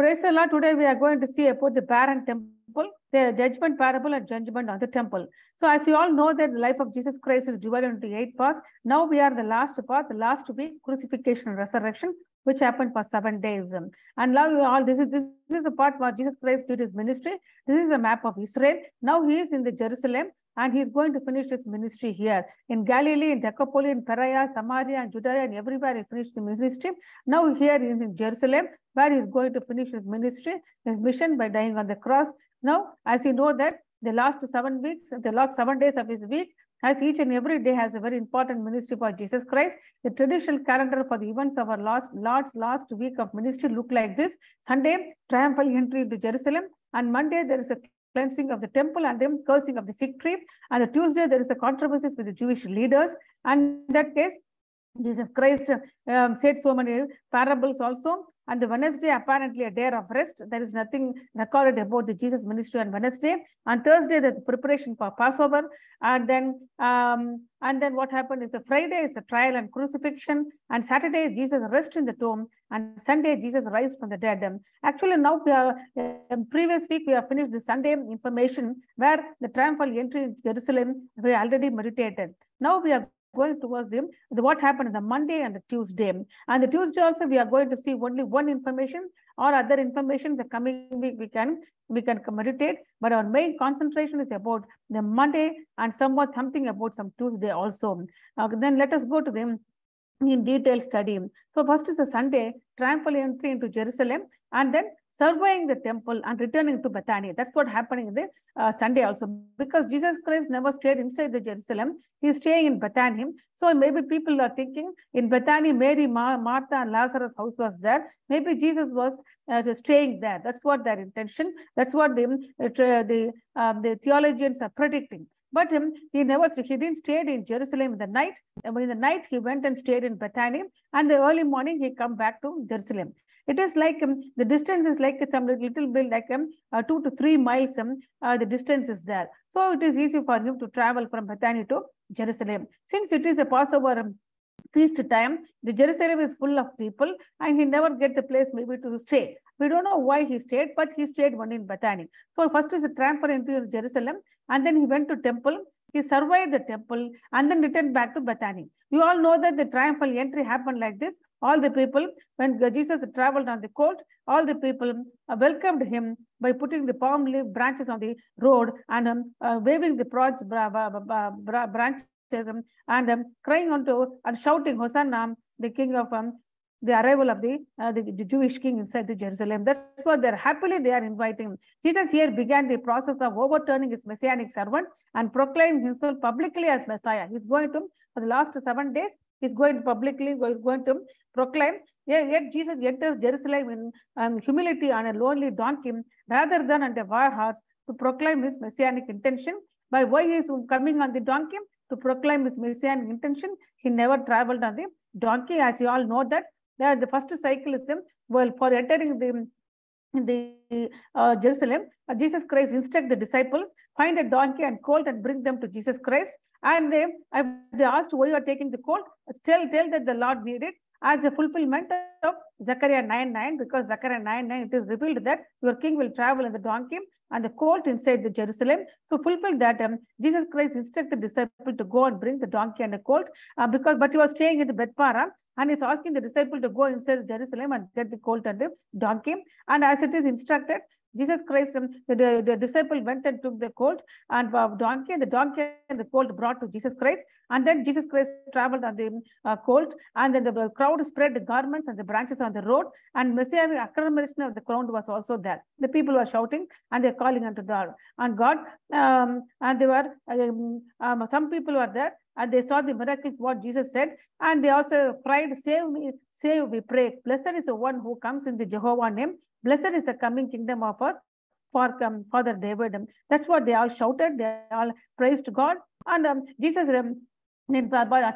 Praise Lord. Today we are going to see about the barren temple, the judgment parable and judgment on the temple. So as you all know that the life of Jesus Christ is divided into eight parts. Now we are the last part, the last week, crucifixion and resurrection, which happened for seven days. And now you all, this is this, this is the part where Jesus Christ did his ministry. This is a map of Israel. Now he is in the Jerusalem and he's going to finish his ministry here in Galilee, in Decapolis, in Perea, Samaria, and Judea, and everywhere he finished the ministry. Now here in, Jerusalem, where he's going to finish his ministry, his mission by dying on the cross. Now, as you know that the last seven weeks, the last seven days of his week, as each and every day has a very important ministry for Jesus Christ. The traditional calendar for the events of our last Lord's last week of ministry look like this. Sunday, triumphal entry into Jerusalem. And Monday, there is a cleansing of the temple and then cursing of the fig tree. And the Tuesday, there is a controversy with the Jewish leaders. And in that case, Jesus Christ um, said so many parables also. And the Wednesday, apparently a day of rest. There is nothing recorded about the Jesus ministry on Wednesday. On Thursday, the preparation for Passover. And then um, and then what happened is the Friday is a trial and crucifixion. And Saturday, Jesus rest in the tomb. And Sunday, Jesus rise from the dead. Actually, now we are, um, previous week, we have finished the Sunday information where the triumphal entry in Jerusalem, we already meditated. Now we are going towards them. The, what happened on the monday and the tuesday. And the tuesday also we are going to see only one information. Or other information the coming week we can we can meditate. But our main concentration is about the monday and somewhat something about some tuesday also. Uh, then let us go to them in detail study. So first is the sunday triumphal entry into jerusalem. And then surveying the temple and returning to Bethany. That's what happening in the uh, Sunday also. Because Jesus Christ never stayed inside the Jerusalem. He's staying in Bethany. So maybe people are thinking in Bethany, Mary, Ma Martha and Lazarus' house was there. Maybe Jesus was uh, staying there. That's what their intention. That's what the, uh, the, um, the theologians are predicting. But um, he never, he didn't stay in Jerusalem in the night. In the night, he went and stayed in Bethany. And the early morning, he come back to Jerusalem. It is like um, the distance is like some little bit like um, uh, two to three miles. Um, uh, the distance is there. So it is easy for him to travel from Bethany to Jerusalem. Since it is a Passover um, feast time, the Jerusalem is full of people and he never get the place maybe to stay. We don't know why he stayed, but he stayed one in Bethany. So first is a transfer into Jerusalem and then he went to temple. He survived the temple and then returned back to Bethany. You all know that the triumphal entry happened like this. All the people, when Jesus traveled on the colt, all the people welcomed him by putting the palm leaf branches on the road and um, uh, waving the branch, branches and um, crying unto and shouting, Hosanna, the king of um, the arrival of the, uh, the, the Jewish king inside the Jerusalem. That's what they're happily they are inviting. Jesus here began the process of overturning his messianic servant and proclaiming himself publicly as Messiah. He's going to, for the last seven days, he's going to publicly going to proclaim. Yet Jesus enters Jerusalem in um, humility on a lonely donkey rather than on a war horse to proclaim his messianic intention. By why he coming on the donkey? To proclaim his messianic intention. He never traveled on the donkey, as you all know that the, the first cycle is them well for entering the the uh, Jerusalem, uh, Jesus Christ instruct the disciples find a donkey and colt and bring them to Jesus Christ. And they, I, they asked why you are taking the colt. Tell tell that the Lord needed as a fulfillment of Zechariah 9 9, because Zechariah 9 9, it is revealed that your king will travel in the donkey and the colt inside the Jerusalem. So fulfill that. Um, Jesus Christ instructed the disciple to go and bring the donkey and the colt uh, because, but he was staying in the Bethphage and he's asking the disciple to go inside Jerusalem and get the colt and the donkey. And as it is instructed, Jesus Christ, um, the, the, the, disciple went and took the colt and uh, donkey, and the donkey and the colt brought to Jesus Christ. And then Jesus Christ traveled on the uh, colt, and then the crowd spread the garments and the branches on the road, and Messiah acclamation of the crowd was also there. The people were shouting and they're calling unto God. And God, um, and they were, um, um, some people were there, and they saw the miracle, what Jesus said, and they also cried, Save me, save, we pray. Blessed is the one who comes in the Jehovah name. Blessed is the coming kingdom of our for um, Father David. That's what they all shouted. They all praised God. And um, Jesus, um,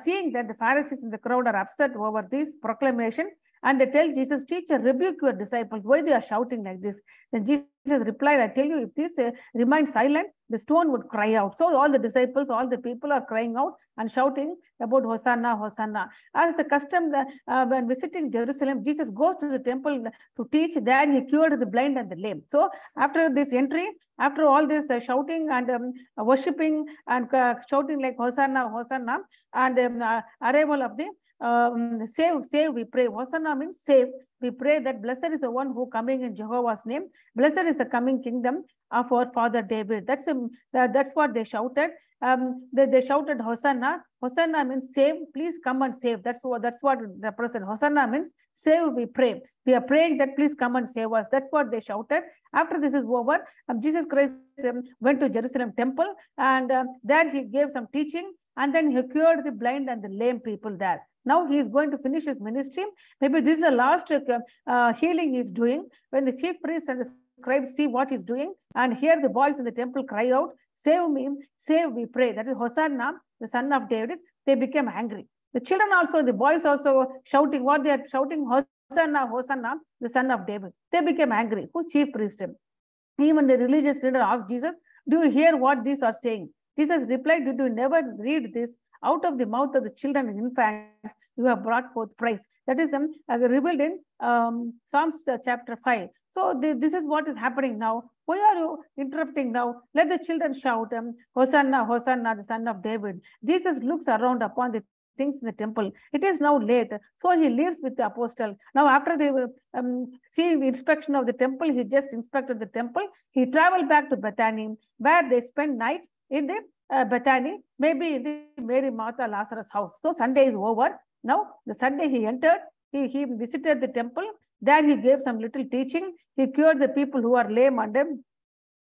seeing that the Pharisees in the crowd are upset over this proclamation, And they tell Jesus, teacher, rebuke your disciples. Why they are shouting like this? Then Jesus replied, I tell you, if this uh, remains silent, the stone would cry out. So all the disciples, all the people are crying out and shouting about Hosanna, Hosanna. As the custom that, uh, when visiting Jerusalem, Jesus goes to the temple to teach. There he cured the blind and the lame. So after this entry, after all this uh, shouting and um, worshipping and uh, shouting like Hosanna, Hosanna, and um, uh, arrival of the um, save, save, we pray. Hosanna means save. We pray that blessed is the one who coming in Jehovah's name. Blessed is the coming kingdom of our father David. That's um, that, that's what they shouted. Um, they, they shouted Hosanna. Hosanna means save. Please come and save. That's what that's what represents. Hosanna means save. We pray. We are praying that please come and save us. That's what they shouted. After this is over, um, Jesus Christ um, went to Jerusalem temple and um, there he gave some teaching and then he cured the blind and the lame people there. Now he is going to finish his ministry. Maybe this is the last uh, uh, healing he's doing. When the chief priests and the scribes see what he's doing and hear the boys in the temple cry out, save me, save, we pray. That is Hosanna, the son of David. They became angry. The children also, the boys also shouting what they are shouting, Hosanna, Hosanna, the son of David. They became angry. Who chief priest? Even the religious leader asked Jesus, do you hear what these are saying? Jesus replied, did you never read this? Out of the mouth of the children and infants, you have brought forth praise. That is um, revealed in um, Psalms uh, chapter 5. So this is what is happening now. Why are you interrupting now? Let the children shout, um, Hosanna, Hosanna, the son of David. Jesus looks around upon the things in the temple. It is now late. So he leaves with the apostle. Now, after they were um, seeing the inspection of the temple, he just inspected the temple. He traveled back to Bethany, where they spent night in the uh, Bethany, maybe in the Mary, Martha, Lazarus house. So Sunday is over. Now, the Sunday he entered, he, he visited the temple. There he gave some little teaching. He cured the people who are lame and um,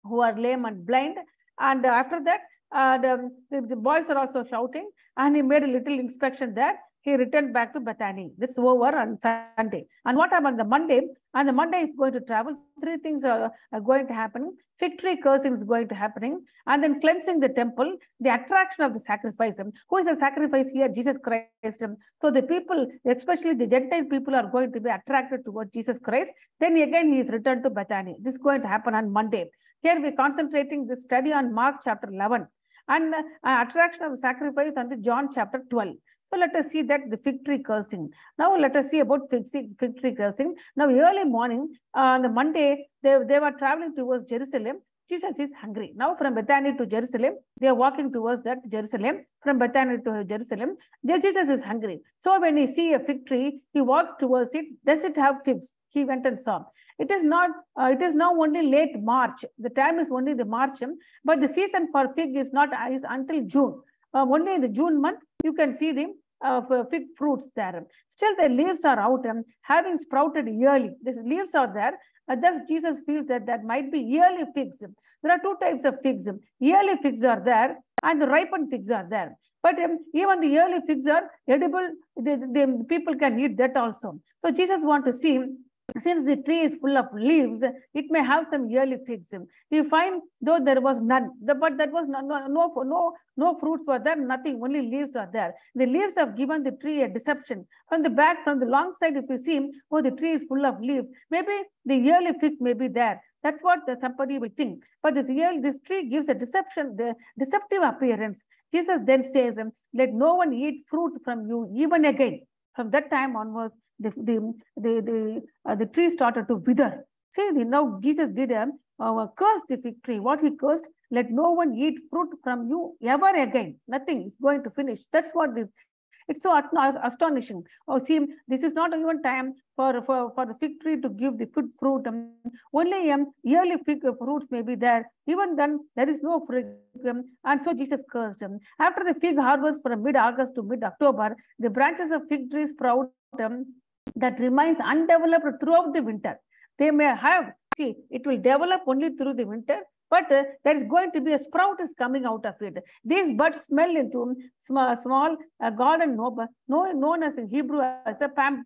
who are lame and blind. And after that, uh, the, the, boys are also shouting. And he made a little inspection there he returned back to Bethany. This over on Sunday. And what happened the Monday? And the Monday, is going to travel. Three things are, are, going to happen. Fig tree cursing is going to happening. And then cleansing the temple, the attraction of the sacrifice. Who is the sacrifice here? Jesus Christ. So the people, especially the Gentile people, are going to be attracted towards Jesus Christ. Then again, he is returned to Bethany. This is going to happen on Monday. Here we're concentrating this study on Mark chapter 11 and uh, attraction of sacrifice on the John chapter 12. So let us see that the fig tree cursing. Now let us see about fig, fig tree cursing. Now early morning, uh, on the Monday, they, they were traveling towards Jerusalem. Jesus is hungry. Now from Bethany to Jerusalem, they are walking towards that Jerusalem. From Bethany to Jerusalem, Jesus is hungry. So when he see a fig tree, he walks towards it. Does it have figs? He went and saw. It is not, uh, it is now only late March. The time is only the March, but the season for fig is not is until June. Uh, only in the June month, you can see the uh, fig fruits there. Still, the leaves are out and having sprouted yearly. The leaves are there. Uh, thus, Jesus feels that that might be yearly figs. There are two types of figs. Yearly figs are there and the ripened figs are there. But um, even the yearly figs are edible. The, the, people can eat that also. So Jesus want to see since the tree is full of leaves, it may have some yearly figs. You find though there was none, but that was no, no, no, no fruits were there, nothing, only leaves are there. The leaves have given the tree a deception. From the back, from the long side, if you see, him, oh, the tree is full of leaves, maybe the yearly figs may be there. That's what the, somebody will think. But this year, this tree gives a deception, the deceptive appearance. Jesus then says, let no one eat fruit from you even again. From that time onwards, the the the the, uh, the tree started to wither. See, now Jesus did a uh, curse the fig tree. What he cursed, let no one eat fruit from you ever again. Nothing is going to finish. That's what this. It's so astonishing. Oh, see, this is not even time for, for, for the fig tree to give the fruit. Um, only um, yearly fig fruits may be there. Even then, there is no fruit. Um, and so Jesus cursed. Um, after the fig harvest from mid-August to mid-October, the branches of fig trees sprout um, that remains undeveloped throughout the winter. They may have, see, it will develop only through the winter, but uh, there is going to be a sprout is coming out of it. These buds smell into small, small uh, garden known, known as in Hebrew as a pam.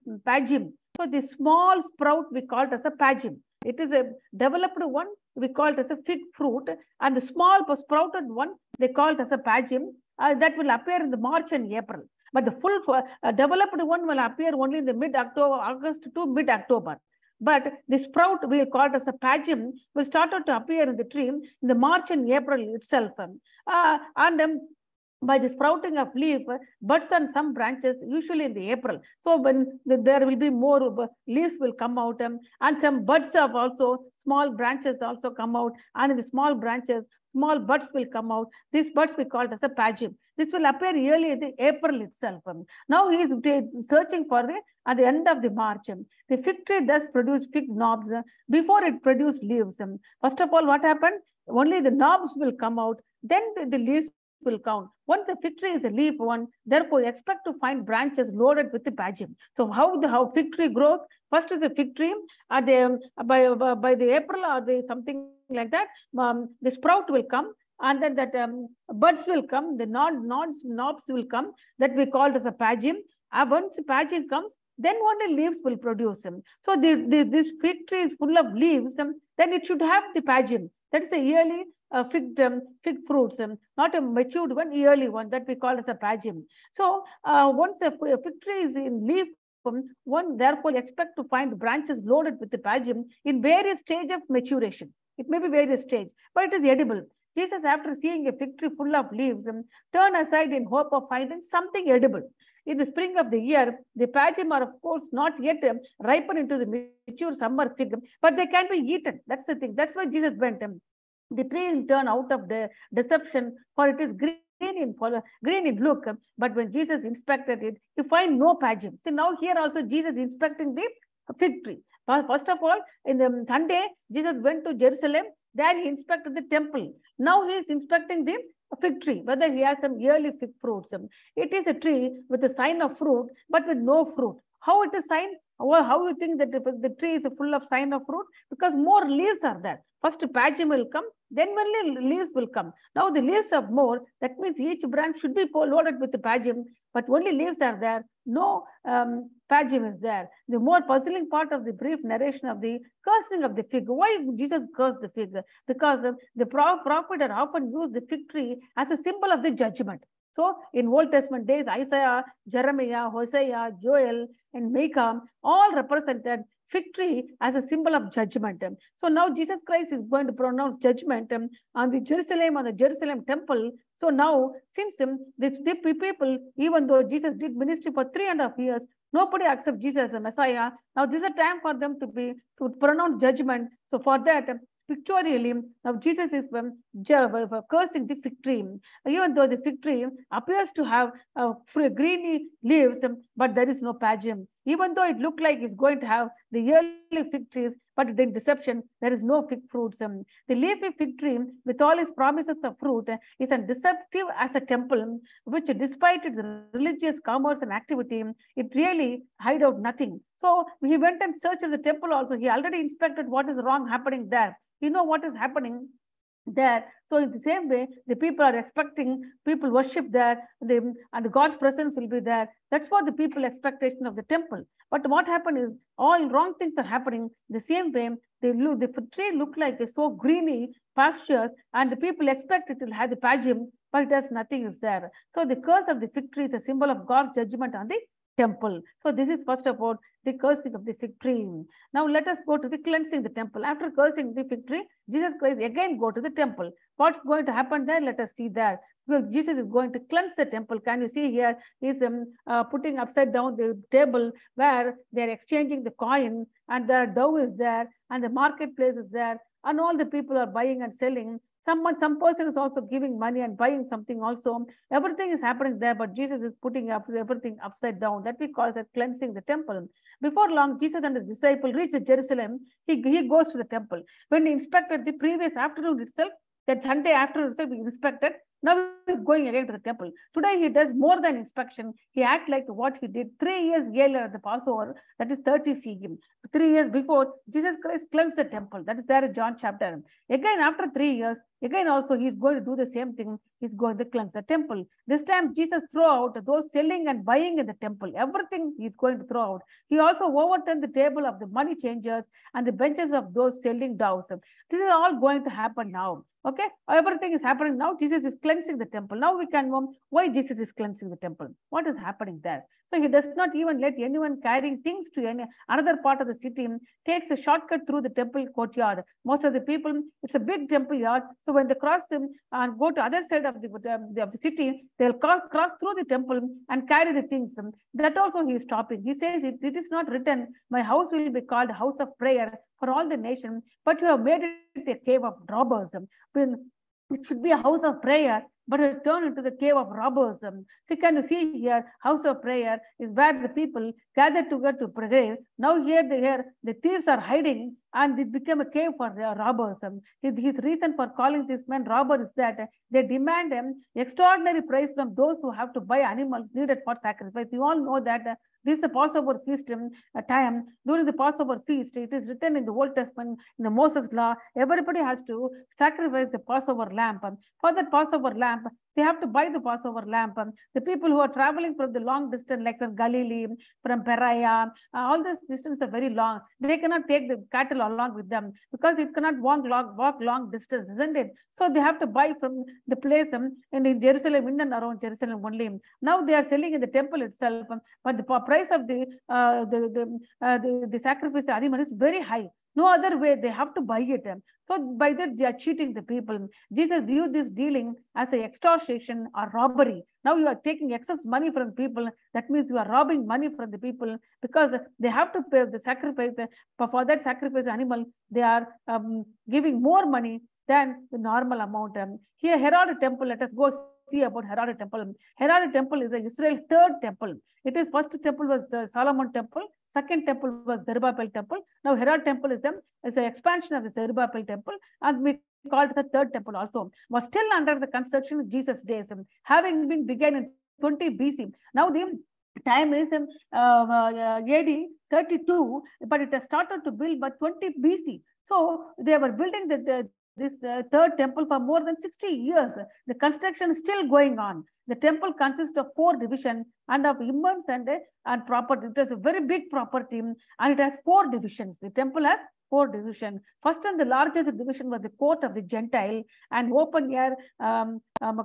So the small sprout we call it as a pagim. It is a developed one, we call it as a fig fruit, and the small sprouted one, they call it as a pagim, uh, that will appear in the March and April. But the full uh, developed one will appear only in the mid-October, August to mid-October. But the sprout we call it as a pageant will start to appear in the tree in the March and April itself. Uh, and um, by the sprouting of leaf, buds on some branches, usually in the April. So when the, there will be more leaves will come out um, and some buds of also small branches also come out and in the small branches, small buds will come out. These buds we call it as a pageant. This will appear early in the April itself. Um. Now he is searching for the at the end of the March. Um. The fig tree thus produced fig knobs uh, before it produced leaves. First of all, what happened? Only the knobs will come out, then the, the leaves will count. Once a fig tree is a leaf one, therefore expect to find branches loaded with the pageant. So how the how fig tree grows? First is the fig tree. At the by by the April or the something like that, um, the sprout will come, and then that um, buds will come. The nod nods knobs will come. That we called as a pageant. Uh, once the pageant comes, then only leaves will produce them. So the, the, this fig tree is full of leaves, um, then it should have the pageant. That is a yearly uh, fig, um, fig fruits, um, not a matured one, yearly one that we call as a pageant. So uh, once a, a, fig tree is in leaf, um, one therefore expect to find branches loaded with the pageant in various stage of maturation. It may be various stage, but it is edible. Jesus, after seeing a fig tree full of leaves, um, turn aside in hope of finding something edible. In the spring of the year, the pageant are, of course, not yet um, ripen into the mature summer fig, but they can be eaten. That's the thing. That's why Jesus went. Um, the tree will turn out of the deception, for it is green in follow, green in look. But when Jesus inspected it, he find no pageant. See, now here also Jesus inspecting the fig tree. First of all, in the Sunday, Jesus went to Jerusalem. There he inspected the temple. Now he is inspecting the fig tree, whether he has some yearly fig fruits. It is a tree with a sign of fruit, but with no fruit. How it is sign? Well, how you think that the, tree is full of sign of fruit? Because more leaves are there. First pageant will come, then only leaves will come. Now the leaves are more, that means each branch should be loaded with the pageant, but only leaves are there, no um, is there. The more puzzling part of the brief narration of the cursing of the fig. Why Jesus cursed the fig? Because the prophet had often used the fig tree as a symbol of the judgment. So in Old Testament days, Isaiah, Jeremiah, Hosea, Joel, and Micah all represented fig tree as a symbol of judgment. So now Jesus Christ is going to pronounce judgment on the Jerusalem, on the Jerusalem temple. So now, since um, these people, even though Jesus did ministry for three and a half years, nobody accepts Jesus as a Messiah. Now this is a time for them to be to pronounce judgment. So for that, pictorially, now Jesus is cursing the fig tree, even though the fig tree appears to have uh, greeny leaves, but there is no pageant. Even though it looked like it's going to have the yearly fig trees, but in deception, there is no fig fruits. Um, the leafy fig tree, with all its promises of fruit, uh, is as deceptive as a temple, um, which despite its religious commerce and activity, um, it really hide out nothing. So he went and searched the temple also. He already inspected what is wrong happening there. You know what is happening there. So in the same way, the people are expecting people worship there, the, and the God's presence will be there. That's what the people expectation of the temple. But what happened is all wrong things are happening. The same way, they look, the tree look like a so greeny pasture, and the people expect it will have the pageant, but it has nothing is there. So the curse of the fig tree is a symbol of God's judgment on the temple. So this is first about the cursing of the fig tree. Now let us go to the cleansing the temple. After cursing the fig tree, Jesus Christ again go to the temple. What's going to happen there? Let us see that. Because Jesus is going to cleanse the temple. Can you see here? He's um, uh, putting upside down the table where they're exchanging the coin and the dough is there and the marketplace is there and all the people are buying and selling Someone, some person is also giving money and buying something also. Everything is happening there, but Jesus is putting up everything upside down. That we call as cleansing the temple. Before long, Jesus and his disciple reach Jerusalem. He, he goes to the temple. When he inspected the previous afternoon itself, that Sunday afternoon itself, he inspected. Now he's going again to the temple. Today he does more than inspection. He acts like what he did three years earlier at the Passover, that is 30 CE. Three years before, Jesus Christ cleansed the temple. That is there in John chapter. Again, after three years, again also he's going to do the same thing. He's going to cleanse the temple. This time Jesus throw out those selling and buying in the temple. Everything he's going to throw out. He also overturned the table of the money changers and the benches of those selling doves. This is all going to happen now. Okay, everything is happening now. Jesus is cleansing cleansing the temple. Now we can know why Jesus is cleansing the temple. What is happening there? So he does not even let anyone carrying things to any another part of the city takes a shortcut through the temple courtyard. Most of the people, it's a big temple yard. So when they cross them and go to other side of the, um, of the city, they'll cross through the temple and carry the things. That also he is stopping. He says it, it is not written, my house will be called house of prayer for all the nation, but you have made it a cave of robbers. It should be a house of prayer, but it turned into the cave of robbers. Um, so can you see here, house of prayer is where the people gather together to pray. Now here, the, here the thieves are hiding and it became a cave for robbers. Um, his, reason for calling this man robber is that they demand um, extraordinary price from those who have to buy animals needed for sacrifice. You all know that uh, this is a Passover feast um, time. During the Passover feast, it is written in the Old Testament, in the Moses law, everybody has to sacrifice the Passover lamb. For that Passover lamb, they have to buy the Passover lamb. The people who are traveling from the long distance, like from Galilee, from Perea, uh, all this distance are very long. They cannot take the cattle along with them because it cannot walk long, walk long distance, isn't it? So they have to buy from the place um, in Jerusalem, in and around Jerusalem only. Now they are selling in the temple itself, um, but the price of the uh, the the, uh, the the sacrifice animal is very high. No other way, they have to buy it. So by that, they are cheating the people. Jesus viewed this dealing as a extortion or robbery. Now you are taking excess money from people. That means you are robbing money from the people because they have to pay the sacrifice. For that sacrifice animal, they are um, giving more money than the normal amount. Um, here, Herod temple, let us go see about Herod temple. Herod temple is Israel's third temple. It is first temple was uh, Solomon temple, second temple was Zerubbabel temple. Now Herod temple is, um, is an expansion of the Zerubbabel temple and we call it the third temple also. Was still under the construction of Jesus' days, um, having been begun in 20 BC. Now the time is um, uh, uh, AD 32, but it has started to build by 20 BC. So they were building the, the this uh, third temple for more than 60 years. The construction is still going on. The temple consists of four divisions and of immense and, and property. It is a very big property and it has four divisions. The temple has four divisions. First and the largest division was the court of the Gentile and open air um, um,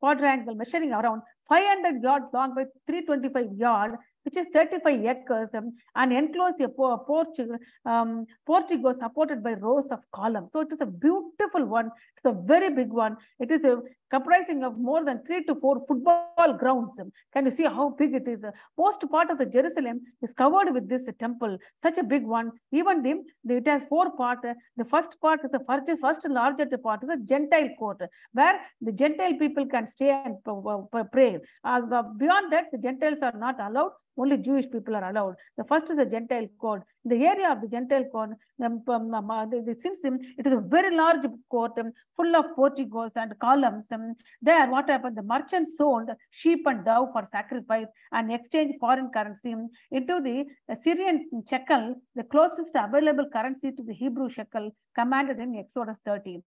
quadrangle measuring around 500 yards long by 325 yard which is 35 acres um, and enclosed uh, a porch, um, portico supported by rows of columns. So it is a beautiful one. It's a very big one. It is a comprising of more than three to four football grounds. Um, can you see how big it is? Uh, most part of the Jerusalem is covered with this temple, such a big one. Even the, it has four parts. The first part is the first, first and largest part is a Gentile court, where the Gentile people can stay and pray. Uh, beyond that, the Gentiles are not allowed. Only Jewish people are allowed. The first is a Gentile court. The area of the Gentile court, um, um, um, the, the, since it is a very large court um, full of porticos and columns, um, there what happened? The merchants sold sheep and dove for sacrifice and exchanged foreign currency into the Tyrian shekel, the closest available currency to the Hebrew shekel commanded in Exodus 30.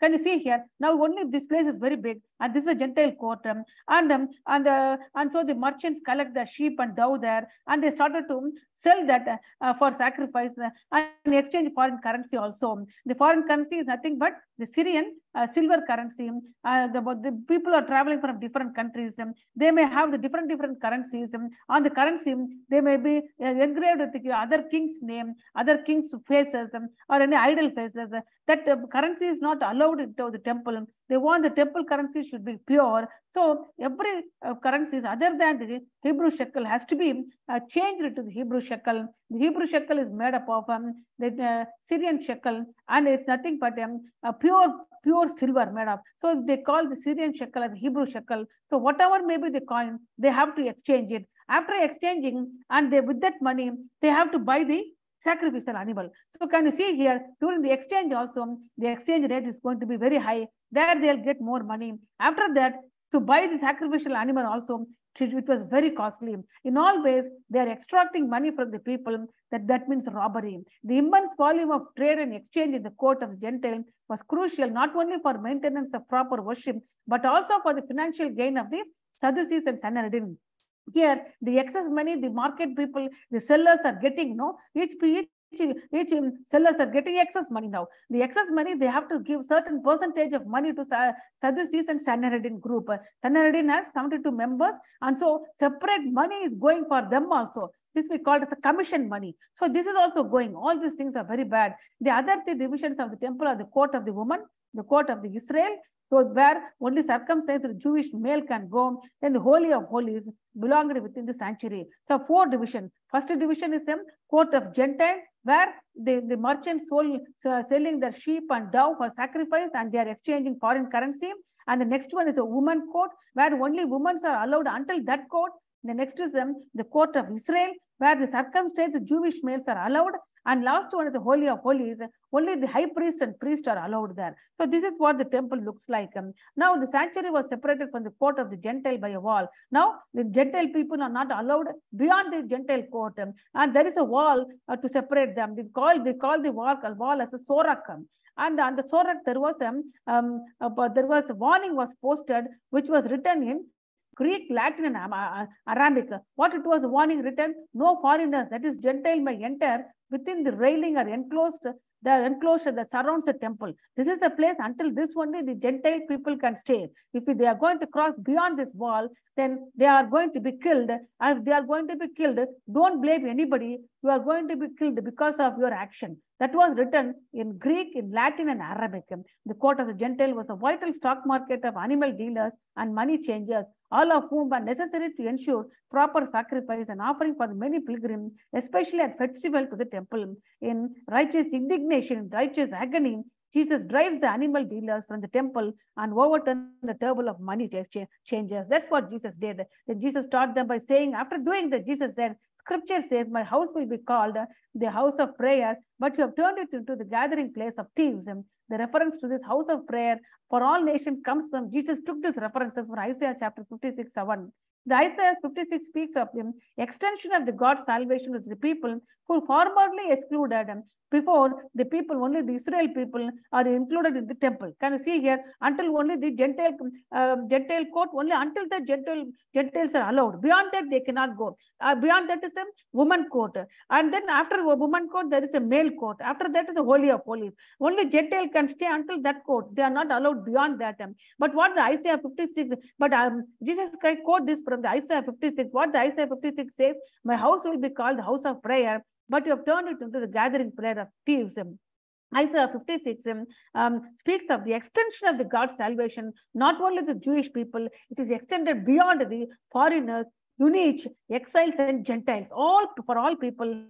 Can you see here? Now only this place is very big, and this is a Gentile court, um, and um, and uh, and so the merchants collect the sheep and dove there, and they started to sell that uh, for sacrifice uh, and exchange foreign currency also. The foreign currency is nothing but the Tyrian uh, silver currency. Uh, the, the people are traveling from different countries. Um, they may have the different different currencies. Um, on the currency, they may be uh, engraved with the other king's name, other king's faces, um, or any idol faces. that currency is not allowed into the temple. They want the temple currency should be pure. So every uh, currencies other than the Hebrew shekel has to be uh, changed to the Hebrew shekel. The Hebrew shekel is made up of um, the uh, Tyrian shekel and it's nothing but um, a pure pure silver made up. So they call the Tyrian shekel as Hebrew shekel. So whatever may be the coin, they have to exchange it. After exchanging and they with that money, they have to buy the sacrificial animal. So can you see here, during the exchange also, the exchange rate is going to be very high. There they'll get more money. After that, to buy the sacrificial animal also, it was very costly. In all ways, they are extracting money from the people. That, that means robbery. The immense volume of trade and exchange in the court of the Gentile was crucial not only for maintenance of proper worship, but also for the financial gain of the Sadducees and Sanhedrin. Here, the excess money, the market people, the sellers are getting, no, each, each each sellers are getting excess money now. The excess money, they have to give certain percentage of money to Sa- Sadducees and Sanhedrin group. Uh, Sanhedrin has 72 members, and so separate money is going for them also. This we call as a commission money. So this is also going. All these things are very bad. The other three divisions of the temple are the court of the woman, the court of the Israel, so where only circumcised Jewish male can go, then the holy of holies belonged within the sanctuary. So four division. First division is the court of Gentile, where the, the merchants sold, uh, selling their sheep and dove for sacrifice and they are exchanging foreign currency. And the next one is the woman court, where only women are allowed until that court. The next is um, the court of Israel, where the circumcised Jewish males are allowed. And last one is the Holy of Holies. Only the high priest and priest are allowed there. So this is what the temple looks like. Um, now the sanctuary was separated from the court of the Gentile by a wall. Now the Gentile people are not allowed beyond the Gentile court. Um, and there is a wall uh, to separate them. They call, they call the wall, wall as a soreg. Um, and on the soreg there was um, um uh, there was a warning was posted which was written in Greek, Latin, and uh, Arabic. What it was warning written, no foreigners, that is Gentile may enter within the railing or enclosed, the enclosure that surrounds the temple. This is the place until this only the Gentile people can stay. If they are going to cross beyond this wall, then they are going to be killed. And if they are going to be killed, don't blame anybody. You are going to be killed because of your action. That was written in Greek, in Latin, and Arabic. The court of the Gentile was a vital stock market of animal dealers and money changers, all of whom were necessary to ensure proper sacrifice and offering for the many pilgrims, especially at festival to the temple. In righteous indignation, in righteous agony, Jesus drives the animal dealers from the temple and overturns the table of money changers. That's what Jesus did. Then Jesus taught them by saying, after doing that, Jesus said, Scripture says, My house will be called the house of prayer, but you have turned it into the gathering place of thieves. The reference to this house of prayer for all nations comes from Jesus took this reference from Isaiah chapter 56, 7. The Isaiah 56 speaks of the extension of the God's salvation with the people who formerly excluded them. Before the people, only the Israel people are included in the temple. Can you see here? Until only the Gentile uh, Gentile court, only until the Gentile Gentiles are allowed. Beyond that, they cannot go. Uh, beyond that is a woman court. And then after woman court, there is a male court. After that is the Holy of Holies. Only Gentile can stay until that court. They are not allowed beyond that. But what the Isaiah 56, but um, Jesus Christ quote this from the Isaiah 56. What the Isaiah 56 says, my house will be called the house of prayer, but you have turned it into the gathering prayer of thieves. Isaiah 56 um, speaks of the extension of the God's salvation, not only the Jewish people, it is extended beyond the foreigners, unique, exiles, and Gentiles, all for all people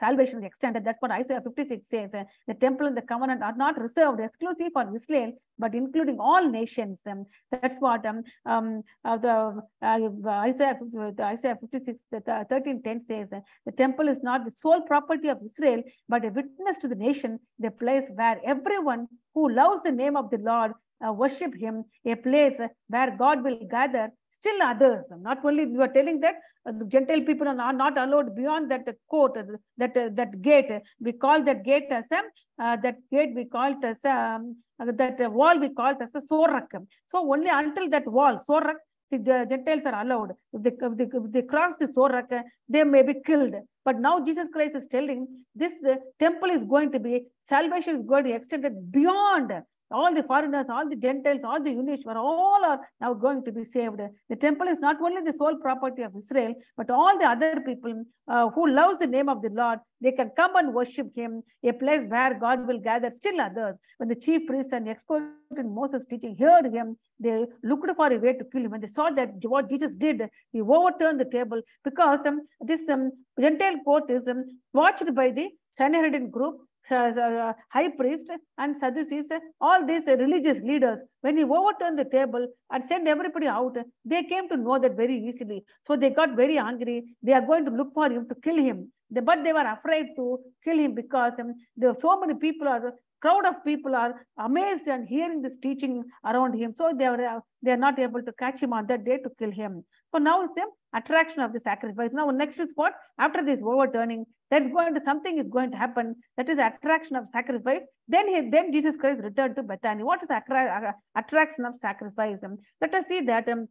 salvation is extended. That's what Isaiah 56 says. Uh, the temple and the covenant are not reserved exclusively for Israel, but including all nations. Um, that's what um, um, uh, the uh, Isaiah, the Isaiah 56, the 13, 10 says. Uh, the temple is not the sole property of Israel, but a witness to the nation, the place where everyone who loves the name of the Lord uh, worship him, a place where God will gather still others. Not only you are telling that uh, Gentile people are not, allowed beyond that court, uh, that uh, that gate. We call that gate as a uh, that gate we call it as um, that wall we call it as a soreg. So only until that wall soreg. The Gentiles are allowed. If they, if they, if they cross the soreg, they may be killed. But now Jesus Christ is telling this temple is going to be salvation is going to be extended beyond all the foreigners, all the Gentiles, all the Unishwar, all are now going to be saved. The temple is not only the sole property of Israel, but all the other people uh, who loves the name of the Lord, they can come and worship him, a place where God will gather still others. When the chief priests and expert in Moses' teaching heard him, they looked for a way to kill him. When they saw that what Jesus did, he overturned the table because um, this um, Gentile court is um, watched by the Sanhedrin group high priest and Sadducees, all these religious leaders, when he overturned the table and sent everybody out, they came to know that very easily. So they got very angry. They are going to look for him to kill him. But they were afraid to kill him because um, there so many people are crowd of people are amazed and hearing this teaching around him. So they are, they are not able to catch him on that day to kill him. So now it's the attraction of the sacrifice. Now next is what? After this overturning, there's going to, something is going to happen. That is attraction of sacrifice. Then he, then Jesus Christ returned to Bethany. What is attra attraction of sacrifice? Let us see that um,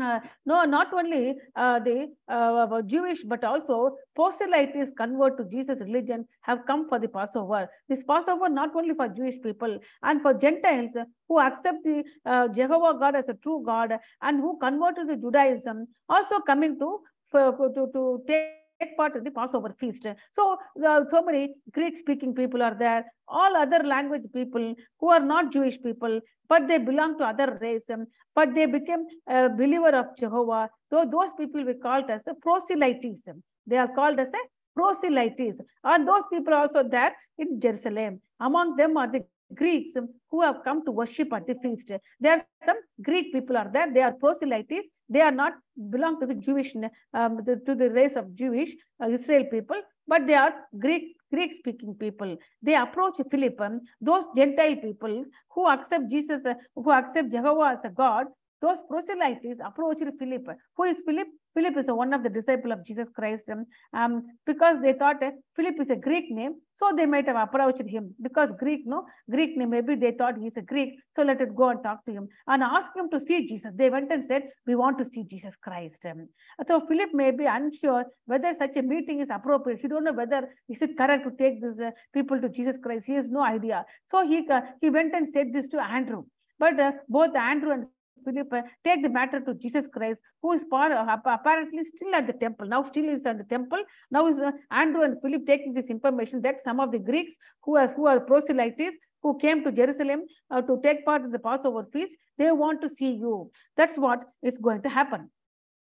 uh, no, not only uh, the uh, Jewish, but also proselytes convert to Jesus' religion have come for the Passover. This Passover not only for Jewish people and for Gentiles who accept the uh, Jehovah God as a true God and who convert to the Judaism, also coming to to to take part in the Passover feast. So, uh, so many Greek-speaking people are there. All other language people who are not Jewish people, but they belong to other race, um, but they became a believer of Jehovah. So those people we called as a proselytes. They are called as a proselytes. And those people also there in Jerusalem. Among them are the Greeks who have come to worship at the feast. There are some Greek people are there. They are proselytes. They are not belong to the Jewish, um, the, to the race of Jewish uh, Israel people, but they are Greek Greek speaking people. They approach Philip, those Gentile people who accept Jesus, who accept Jehovah as a God, those proselytes approached Philip. Who is Philip? Philip is one of the disciple of Jesus Christ. Um, because they thought uh, Philip is a Greek name, so they might have approached him. Because Greek, no, Greek name, maybe they thought he's a Greek, so let it go and talk to him and ask him to see Jesus. They went and said, we want to see Jesus Christ. Um, so Philip may be unsure whether such a meeting is appropriate. He don't know whether is it correct to take these uh, people to Jesus Christ. He has no idea. So he, uh, he went and said this to Andrew. But uh, both Andrew and Philip take the matter to Jesus Christ, who is apparently still at the temple. Now still is at the temple. Now is uh, Andrew and Philip taking this information that some of the Greeks who are who are proselytes who came to Jerusalem uh, to take part in the Passover feast, they want to see you. That's what is going to happen.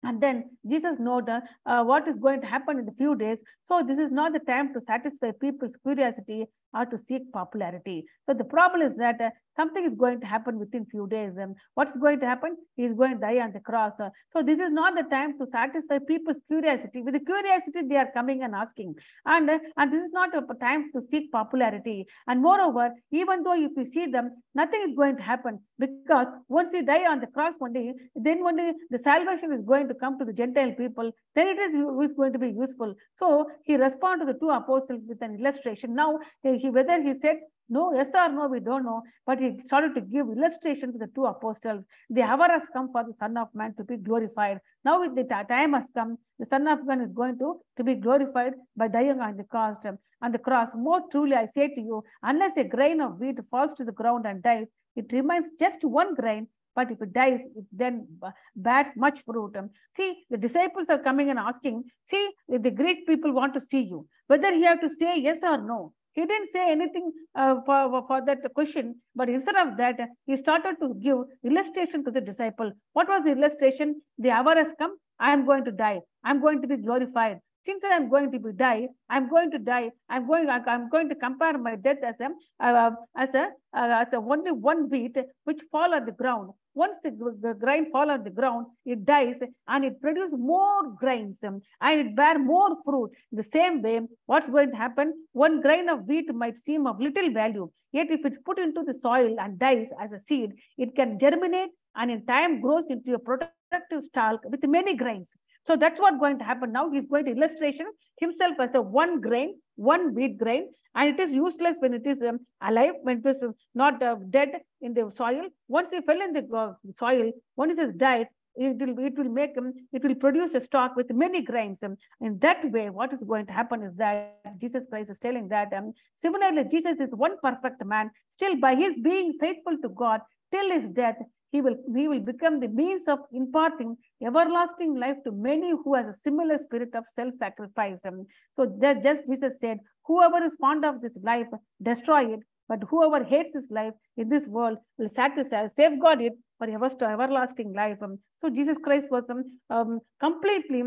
And then Jesus knows uh, what is going to happen in the few days. So this is not the time to satisfy people's curiosity or to seek popularity. So the problem is that uh, something is going to happen within few days. And what's going to happen? He is going to die on the cross. Uh, so this is not the time to satisfy people's curiosity. With the curiosity, they are coming and asking. And, uh, and this is not a time to seek popularity. And moreover, even though if you see them, nothing is going to happen because once he die on the cross one day, then one day the salvation is going to come to the Gentile people, then it is going to be useful. So he responded to the two apostles with an illustration. Now he whether he said no, yes or no, we don't know. But he started to give illustration to the two apostles. The hour has come for the Son of Man to be glorified. Now the time has come, the Son of Man is going to, to be glorified by dying on the cross. On the cross, more truly I say to you, unless a grain of wheat falls to the ground and dies, it remains just one grain, but if it dies, it then bears much fruit. See, the disciples are coming and asking, see, if the Greek people want to see you, whether he have to say yes or no. He didn't say anything uh, for, for that question, but instead of that, he started to give illustration to the disciple. What was the illustration? The hour has come, I am going to die. I'm going to be glorified. Since I'm going to be die, I'm going to die. I'm going. I'm going to compare my death as a uh, as a uh, as a only one beat which fall on the ground. Once the, the grain fall on the ground, it dies and it produces more grains um, and it bear more fruit. In the same way, what's going to happen? One grain of wheat might seem of little value, yet if it's put into the soil and dies as a seed, it can germinate and in time grows into a productive stalk with many grains. So that's what's going to happen. Now he's going to illustration himself as a one grain, one wheat grain, and it is useless when it is um, alive, when it is not uh, dead in the soil. Once it fell in the uh, soil, once it is died, it will, it will make um, it will produce a stalk with many grains. Um, in that way, what is going to happen is that Jesus Christ is telling that um, similarly, Jesus is one perfect man, still by his being faithful to God till his death, he will, he will become the means of imparting everlasting life to many who has a similar spirit of self-sacrifice. So that just Jesus said, whoever is fond of this life, destroy it. But whoever hates his life in this world will satisfy, safeguard it for everlasting life. Um, so Jesus Christ was um, um, completely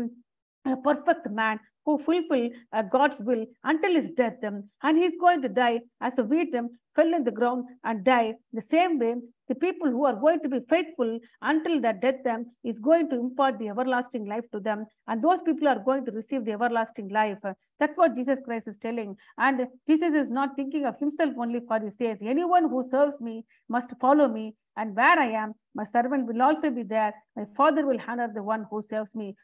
a perfect man who fulfill uh, God's will until his death. Um, and he's going to die as a victim, fell in the ground and die. The same way, the people who are going to be faithful until their death them is going to impart the everlasting life to them. And those people are going to receive the everlasting life. That's what Jesus Christ is telling. And Jesus is not thinking of himself only for he says, anyone who serves me must follow me. And where I am, my servant will also be there. My father will honor the one who serves me.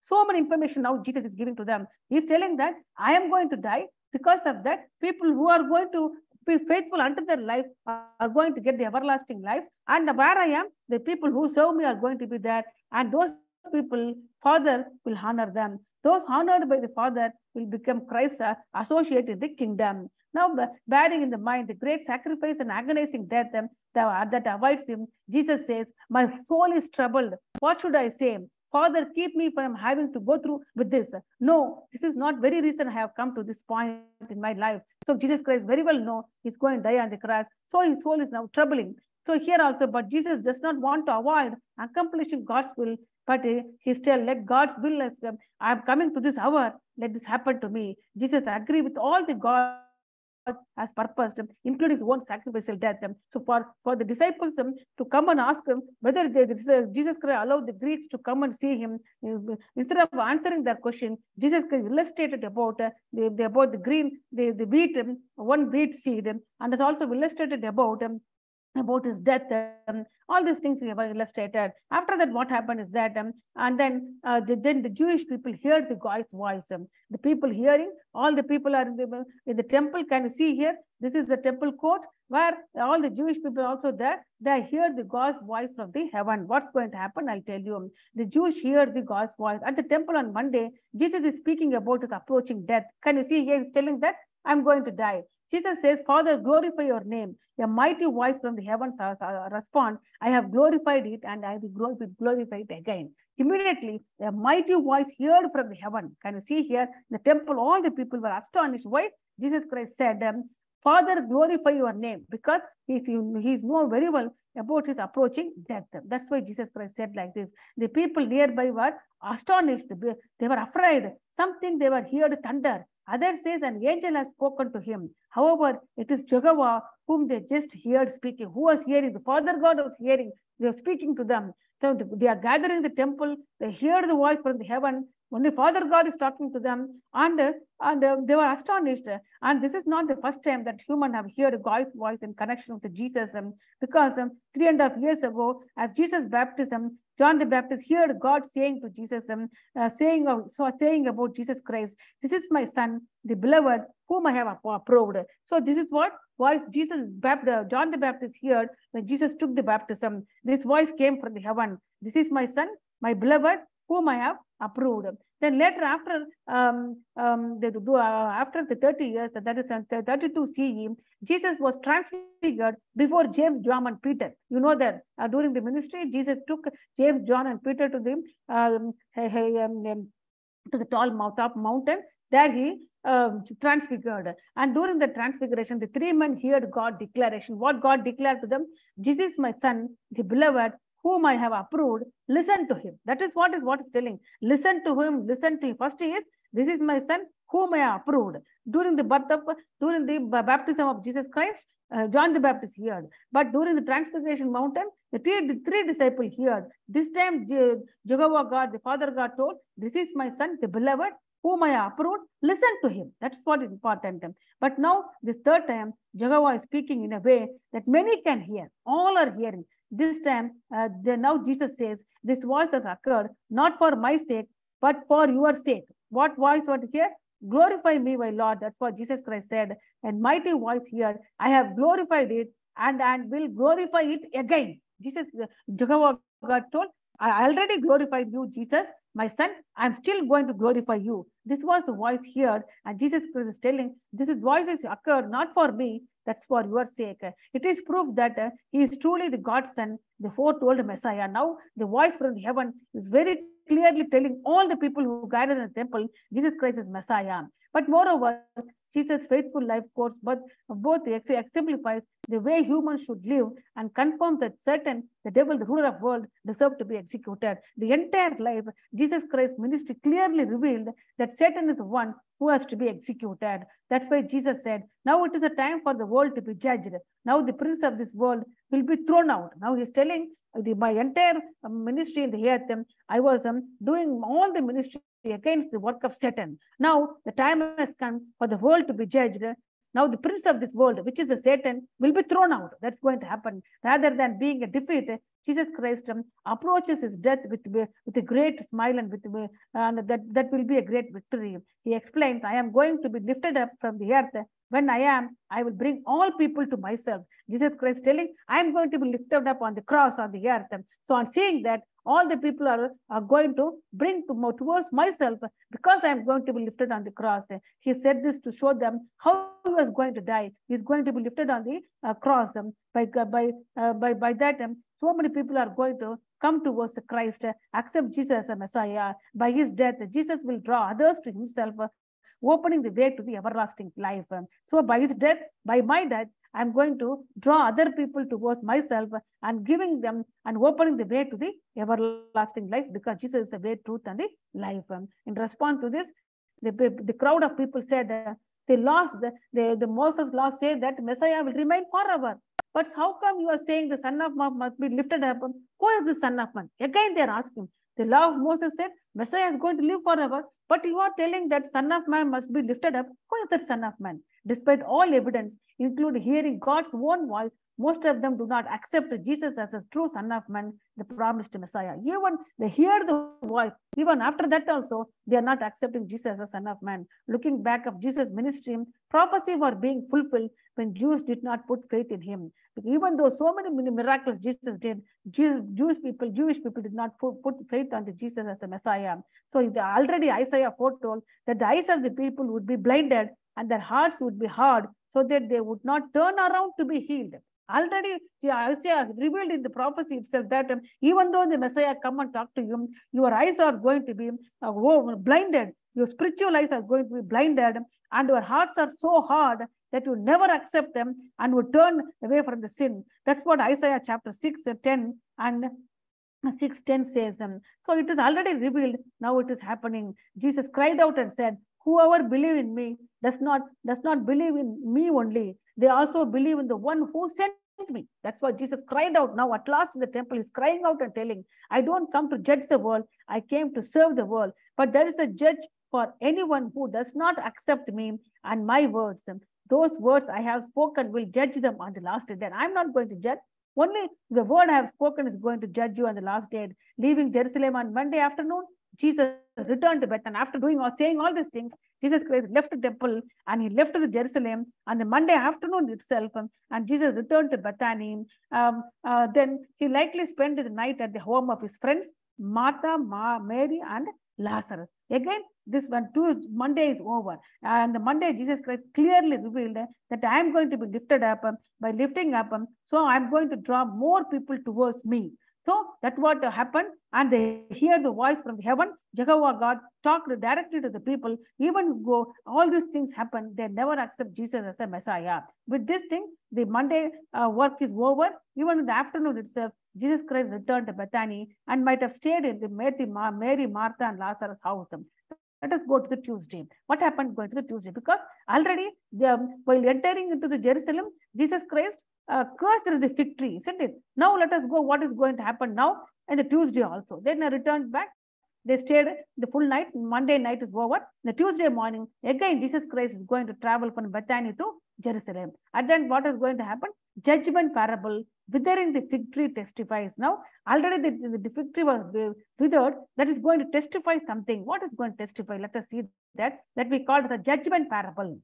So many information now Jesus is giving to them. He's telling that I am going to die. Because of that, people who are going to be faithful unto their life are going to get the everlasting life. And where I am, the people who serve me are going to be there. And those people, Father will honor them. Those honored by the Father will become Christ uh, associated with the kingdom. Now, bearing in the mind the great sacrifice and agonizing death um, that, that awaits him, Jesus says, My soul is troubled. What should I say? Father, keep me from having to go through with this. No, this is not very recent. I have come to this point in my life. So Jesus Christ very well know he's going to die on the cross. So his soul is now troubling. So here also, but Jesus does not want to avoid accomplishing God's will, but he still let God's will. I am coming to this hour. Let this happen to me. Jesus agree with all the God has purposed, including his own sacrificial death. So for, for the disciples to come and ask him whether they, Jesus Christ allowed the Greeks to come and see him, instead of answering that question, Jesus Christ illustrated about uh, the, the, about the green, the, the wheat, one wheat seed, and has also illustrated about um, about his death. Um, all these things we have illustrated. After that, what happened is that, um, and then uh, the, then the Jewish people hear the God's voice. Um, the people hearing, all the people are in the, in the temple. Can you see here? This is the temple court where all the Jewish people also there. They hear the God's voice from the heaven. What's going to happen? I'll tell you. The Jews hear the God's voice. At the temple on Monday, Jesus is speaking about his approaching death. Can you see here? He's telling that I'm going to die. Jesus says, Father, glorify your name. A mighty voice from the heavens respond, I have glorified it and I will glorify it again. Immediately, a mighty voice heard from the heaven. Can you see here? The temple, all the people were astonished. Why? Jesus Christ said, um, Father, glorify your name because he's, he's know very well about his approaching death. That's why Jesus Christ said like this. The people nearby were astonished. They were afraid. Something they were heard thunder. Others says an angel has spoken to him. However, it is Jehovah whom they just heard speaking. Who was hearing? The Father God was hearing. They were speaking to them. So they are gathering the temple. They hear the voice from the heaven. Only Father God is talking to them, and, and uh, they were astonished. And this is not the first time that human have heard God's voice in connection with Jesus, um, because um, three and a half years ago, as Jesus' baptism, John the Baptist heard God saying to Jesus, um, uh, saying, uh, so saying about Jesus Christ, "This is my Son, the beloved, whom I have approved." So this is what voice Jesus Baptist, John the Baptist heard when Jesus took the baptism. This voice came from the heaven. This is my Son, my beloved, whom I have approved. Then later, after um, um, the, uh, after the 30 years, that is 32 CE, Jesus was transfigured before James, John, and Peter. You know that uh, during the ministry, Jesus took James, John, and Peter to the um, um to the tall top mountain. There he um, transfigured. And during the transfiguration, the three men heard God declaration. What God declared to them? Jesus my son, the beloved, whom I have approved, listen to him. That is what is what is telling. Listen to him, listen to him. First is, this is my son, whom I approved. During the birth of, during the baptism of Jesus Christ, uh, John the Baptist heard. But during the transfiguration mountain, the three, the three disciples heard. This time, Jehovah God, the Father God told, this is my son, the beloved, whom I approved, listen to him. That's what is important. But now, this third time, Jehovah is speaking in a way that many can hear. All are hearing. This time, uh, the, now Jesus says, this voice has occurred not for my sake, but for your sake. What voice what here? Glorify me, my Lord. That's what Jesus Christ said. And mighty voice here, I have glorified it and, and will glorify it again. Jesus, Jehovah God told, I already glorified you, Jesus, my son, I'm still going to glorify you. This was the voice here. And Jesus Christ is telling, this is voice has occurred not for me, that's for your sake. It is proof that uh, he is truly the Godson, the foretold Messiah. Now, the voice from heaven is very clearly telling all the people who gathered in the temple, Jesus Christ is Messiah. But moreover, Jesus' faithful life course but both exemplifies the way humans should live and confirms that certain the devil, the ruler of the world, deserve to be executed. The entire life, Jesus Christ's ministry clearly revealed that Satan is the one who has to be executed. That's why Jesus said, now it is a time for the world to be judged. Now the prince of this world will be thrown out. Now he's telling the, my entire um, ministry in the earth, um, I was um, doing all the ministry against the work of Satan. Now the time has come for the world to be judged. Now the prince of this world, which is the Satan, will be thrown out. That's going to happen. Rather than being a defeat, Jesus Christ um, approaches his death with, with a great smile and with and that, that will be a great victory. He explains, I am going to be lifted up from the earth. When I am, I will bring all people to myself. Jesus Christ telling, I am going to be lifted up on the cross on the earth. So on seeing that, all the people are, are going to bring to, towards myself because I am going to be lifted on the cross. He said this to show them how he was going to die. He's going to be lifted on the uh, cross. Um, by, by, uh, by, by that, um, so many people are going to come towards Christ, uh, accept Jesus as a Messiah. By his death, Jesus will draw others to himself, uh, opening the way to the everlasting life. So by his death, by my death, I'm going to draw other people towards myself and giving them and opening the way to the everlasting life because Jesus is the way, truth, and the life. In response to this, the, the crowd of people said, they lost, the, the, the Moses law said that Messiah will remain forever. But how come you are saying the son of man must be lifted up? Who is the son of man? Again, they are asking. The law of Moses said Messiah is going to live forever, but you are telling that son of man must be lifted up. Who is that son of man? Despite all evidence, including hearing God's own voice, most of them do not accept Jesus as a true son of man, the promised Messiah. Even they hear the voice, even after that also, they are not accepting Jesus as a son of man. Looking back of Jesus' ministry, prophecy were being fulfilled when Jews did not put faith in him. Even though so many miracles Jesus did, Jews, Jewish people, Jewish people did not put faith on Jesus as a Messiah. So already Isaiah foretold that the eyes of the people would be blinded and their hearts would be hard so that they would not turn around to be healed. Already Isaiah revealed in the prophecy itself that um, even though the Messiah come and talk to you, your eyes are going to be uh, blinded. Your spiritual eyes are going to be blinded and your hearts are so hard that you never accept them and would turn away from the sin. That's what Isaiah chapter 6, uh, 10 and 6, 10 says. Um, so it is already revealed. Now it is happening. Jesus cried out and said, whoever believe in me does not does not believe in me only they also believe in the one who sent me that's why jesus cried out now at last in the temple he's crying out and telling i don't come to judge the world i came to serve the world but there is a judge for anyone who does not accept me and my words those words i have spoken will judge them on the last day then i'm not going to judge only the word i have spoken is going to judge you on the last day leaving jerusalem on monday afternoon Jesus returned to Bethany. After doing or saying all these things, Jesus Christ left the temple and he left the Jerusalem on the Monday afternoon itself. And Jesus returned to Bethany. Um, uh, then he likely spent the night at the home of his friends, Martha, Ma, Mary, and Lazarus. Again, this one, two, Monday is over. And the Monday, Jesus Christ clearly revealed that I am going to be lifted up by lifting up. So I'm going to draw more people towards me. So that what happened, and they hear the voice from heaven. Jehovah God talked directly to the people. Even go, all these things happen, they never accept Jesus as a Messiah. With this thing, the Monday uh, work is over. Even in the afternoon itself, Jesus Christ returned to Bethany and might have stayed in the Mary, Mary Martha, and Lazarus' house. Let us go to the Tuesday. What happened going to the Tuesday? Because already the, while entering into the Jerusalem, Jesus Christ uh, cursed the fig tree, isn't it? Now let us go. What is going to happen now? And the Tuesday also. Then I returned back. They stayed the full night. Monday night is over. The Tuesday morning, again, Jesus Christ is going to travel from Bethany to Jerusalem. And then what is going to happen? Judgment parable, withering the fig tree testifies. Now, already the, the fig tree was withered. That is going to testify something. What is going to testify? Let us see that. That we call the judgment parable.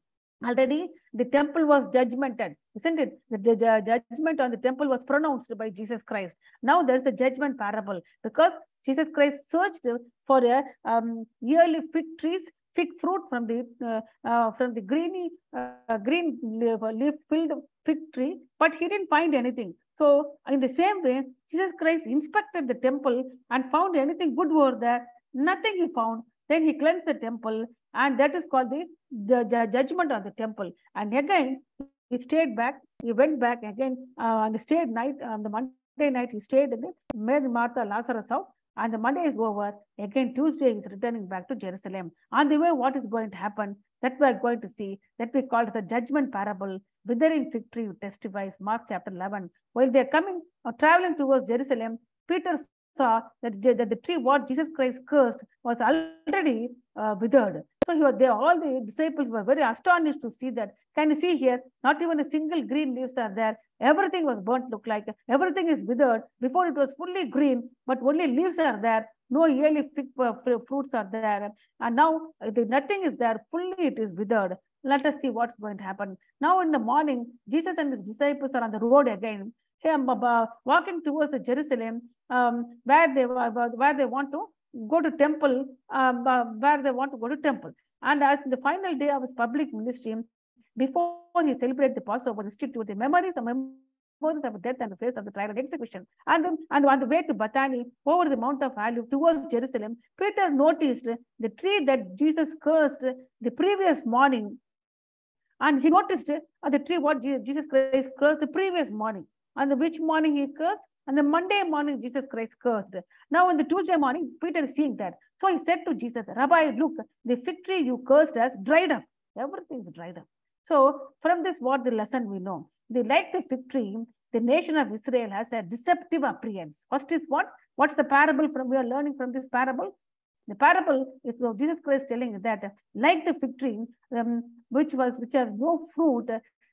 Already the temple was judgmented, isn't it? The, the, the, judgment on the temple was pronounced by Jesus Christ. Now there's a judgment parable because Jesus Christ searched for a um, yearly fig trees, fig fruit from the uh, uh, from the greeny uh, green leaf, leaf filled fig tree, but he didn't find anything. So in the same way, Jesus Christ inspected the temple and found anything good over there. Nothing he found. Then he cleansed the temple and that is called the, the, the judgment of the temple. And again, he stayed back, he went back again uh, on the stayed night, on the Monday night, he stayed in the Mary Martha Lazarus house. And the Monday is over. Again, Tuesday is returning back to Jerusalem. On the way, what is going to happen? That we are going to see. That we call the judgment parable. Withering fig tree testifies, Mark chapter 11. While they are coming or traveling towards Jerusalem, Peter saw that the, that the tree what Jesus Christ cursed was already uh, withered. So he was there, all the disciples were very astonished to see that. Can you see here? Not even a single green leaves are there. Everything was burnt, look like everything is withered. Before it was fully green, but only leaves are there. No yearly uh, fruits are there. And now uh, nothing is there. Fully it is withered. Let us see what's going to happen. Now in the morning, Jesus and his disciples are on the road again. Walking towards the Jerusalem, um, where they where they want to go to temple, um, uh, where they want to go to temple. And as the final day of his public ministry, before he celebrated the Passover, he stick to the memories of memories of death and the face of the trial and execution. And, and on the way to Bethany, over the Mount of Olives towards Jerusalem, Peter noticed the tree that Jesus cursed the previous morning. And he noticed uh, the tree what Jesus Christ cursed the previous morning. And the which morning he cursed? And the Monday morning, Jesus Christ cursed. Now, on the Tuesday morning, Peter is seeing that. So he said to Jesus, Rabbi, look, the fig tree you cursed has dried up. Everything is dried up. So, from this, what the lesson we know? They like the fig tree, the nation of Israel has a deceptive appearance. First is what? What's the parable from we are learning from this parable? The parable is so Jesus Christ telling that, like the fig tree, um, which was which has no fruit,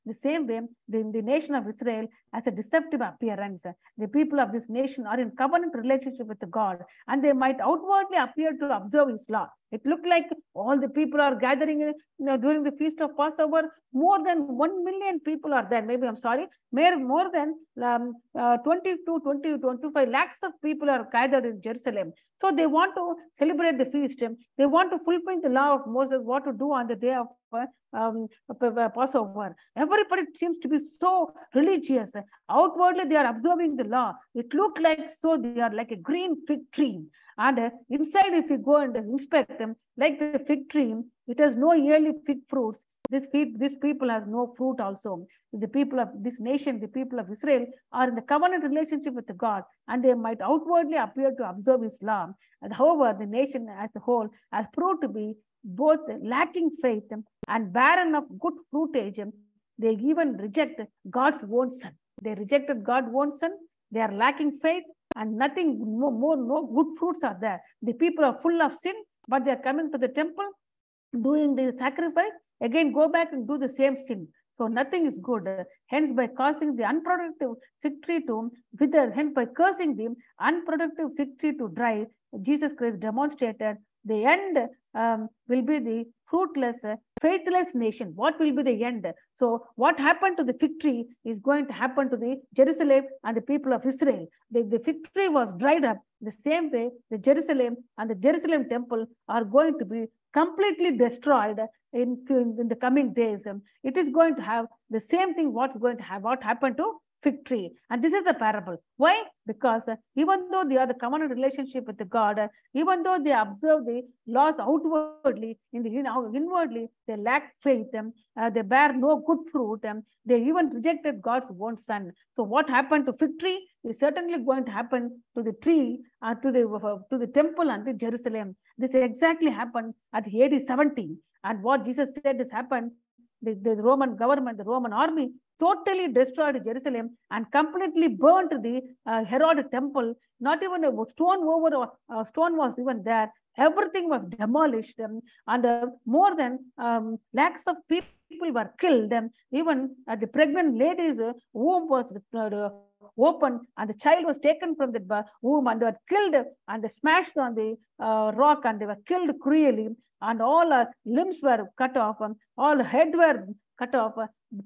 the same way, the, the nation of Israel has a deceptive appearance. The people of this nation are in covenant relationship with God, and they might outwardly appear to observe His law. It looked like all the people are gathering you know, during the feast of Passover. More than 1 million people are there. Maybe, I'm sorry, more, more than um, uh, 20 to 20, 25 lakhs of people are gathered in Jerusalem. So they want to celebrate the feast. They want to fulfill the law of Moses, what to do on the day of uh, um, Passover. Everybody seems to be so religious. Outwardly, they are observing the law. It looked like so they are like a green fig tree. And uh, inside, if you go and inspect them, like the fig tree, it has no yearly fig fruits. This, pe- this people has no fruit also. The people of this nation, the people of Israel, are in the covenant relationship with God, and they might outwardly appear to observe His law. And however, the nation as a whole has proved to be both lacking faith and barren of good fruitage. They even reject God's own son. They rejected God's own son. They are lacking faith and nothing more, more, no good fruits are there. The people are full of sin, but they are coming to the temple, doing the sacrifice, again go back and do the same sin. So nothing is good. Hence, by causing the unproductive fig tree to wither, hence by cursing the unproductive fig tree to dry, Jesus Christ demonstrated the end um, will be the fruitless, uh, faithless nation. What will be the end? So what happened to the fig tree is going to happen to the Jerusalem and the people of Israel. The, the fig tree was dried up. The same way, the Jerusalem and the Jerusalem temple are going to be completely destroyed in, in, in the coming days. Um, it is going to have the same thing what's going to have, what happened to fig tree. And this is the parable. Why? Because uh, even though they are the common relationship with God, uh, even though they observe the laws outwardly, in the inwardly, they lack faith, um, uh, they bear no good fruit, um, they even rejected God's own son. So what happened to fig tree is certainly going to happen to the tree, uh, to the uh, to the temple and the Jerusalem. This exactly happened at the AD 70. And what Jesus said has happened the, the Roman government, the Roman army totally destroyed Jerusalem and completely burnt the uh, Herod temple. Not even a stone over a stone was even there. Everything was demolished, um, and uh, more than um, lakhs of people were killed. Um, even uh, the pregnant lady's uh, womb was uh, open, and the child was taken from the uh, womb, and they were killed and they smashed on the uh, rock, and they were killed cruelly, and all limbs were cut off, and all head were cut off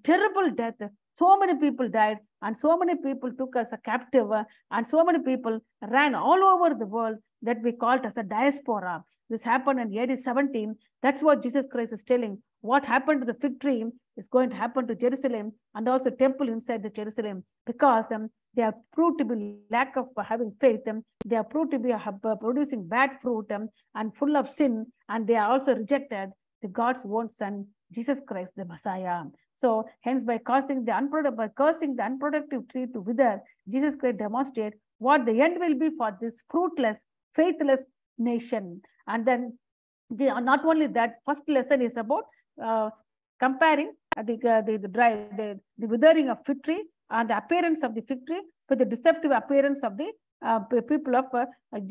terrible death. So many people died, and so many people took us a captive, and so many people ran all over the world that we called as a diaspora. This happened in AD 17. That's what Jesus Christ is telling. What happened to the fig tree is going to happen to Jerusalem and also temple inside the Jerusalem because um, they are proved to be lack of having faith. Um, they are proved to be uh, producing bad fruit um, and full of sin, and they are also rejected the God's own Son, Jesus Christ, the Messiah. So hence by causing the unproductive, by cursing the unproductive tree to wither, Jesus Christ demonstrate what the end will be for this fruitless, faithless nation. And then not only that, first lesson is about uh, comparing the, uh, the, the, dry, the, the withering of fig tree and the appearance of the fig tree with the deceptive appearance of the uh, people of uh,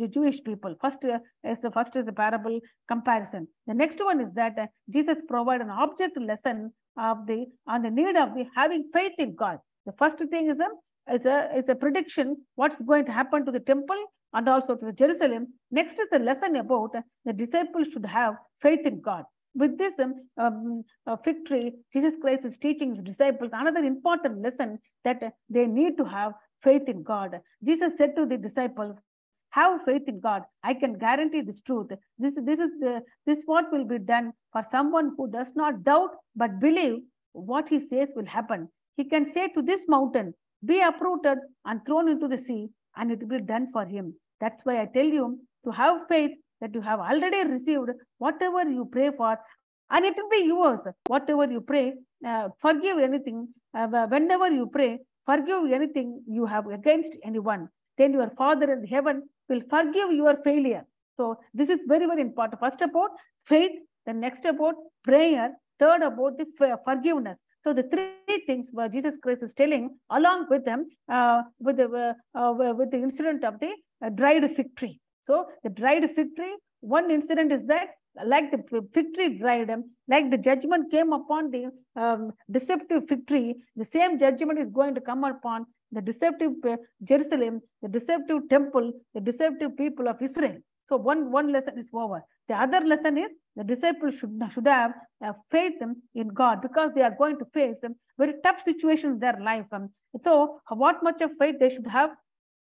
Jewish people. First uh, is the first is the parable comparison. The next one is that uh, Jesus provide an object lesson of the on the need of the having faith in God. The first thing is a is a is a prediction what's going to happen to the temple and also to the Jerusalem. Next is the lesson about the disciples should have faith in God. with this um, um, uh, fig Jesus Christ is teaching his disciples another important lesson that uh, they need to have faith in God. Jesus said to the disciples, have faith in God. I can guarantee this truth. This, this is the this what will be done for someone who does not doubt but believe what he says will happen. He can say to this mountain, be uprooted and thrown into the sea, and it will be done for him. That's why I tell you to have faith that you have already received whatever you pray for, and it will be yours. Whatever you pray, uh, forgive anything. Uh, whenever you pray, forgive anything you have against anyone. Then your Father in heaven will forgive your failure. So this is very, very important. First about faith, the next about prayer, third about the forgiveness. So the three things where Jesus Christ is telling along with them, uh, with, the, uh, with the incident of the uh, dried fig tree. So the dried fig tree, one incident is that like the tree dried, um, like the judgment came upon the um, deceptive tree, the same judgment is going to come upon the deceptive uh, Jerusalem, the deceptive temple, the deceptive people of Israel. So one, one lesson is over. The other lesson is the disciples should, should have uh, faith in God because they are going to face um, very tough situations in their life. Um, so what much of faith they should have?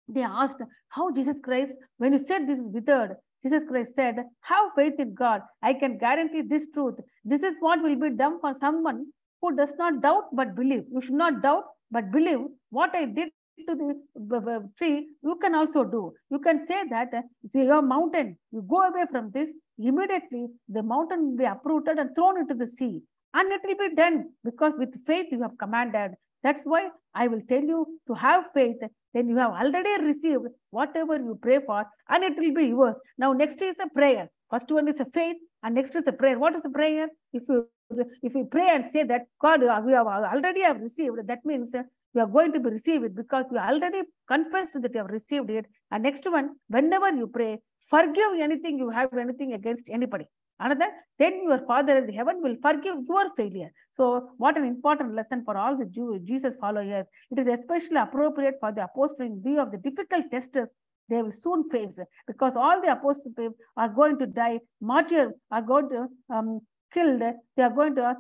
They asked how Jesus Christ, when you said this is withered, Jesus Christ said, have faith in God. I can guarantee this truth. This is what will be done for someone who does not doubt but believe. You should not doubt but believe what I did to the tree, you can also do. You can say that uh, your mountain, you go away from this, immediately the mountain will be uprooted and thrown into the sea. And it will be done because with faith you have commanded. That's why I will tell you to have faith. Then you have already received whatever you pray for, and it will be yours. Now, next is a prayer. First one is a faith, and next is a prayer. What is a prayer? If you if we pray and say that God, we have already have received, that means you are going to be received it because you already confessed that you have received it. And next one, whenever you pray, forgive anything you have anything against anybody. Another, then your Father in heaven will forgive your failure. So, what an important lesson for all the Jew, Jesus followers. It is especially appropriate for the apostle in view of the difficult tests they will soon face because all the apostles are going to die, martyr are going to um, killed, they are going to